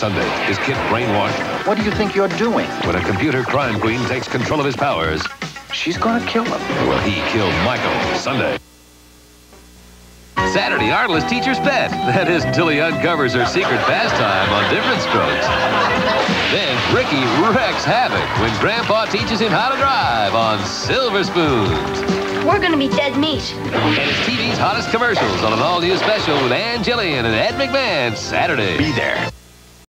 Sunday. Is KITT brainwashed? What do you think you're doing? When a computer crime queen takes control of his powers, She's gonna kill him. will he kill Michael Sunday? Saturday, Arnold is teacher's pet. That is until he uncovers her secret pastime on Diff'rent Strokes. Then Ricky wreaks havoc when Grandpa teaches him how to drive on Silver Spoons. We're gonna be dead meat. And it's TV's hottest commercials on an all-new special with Ann Jillian and Ed McMahon Saturday. Be there.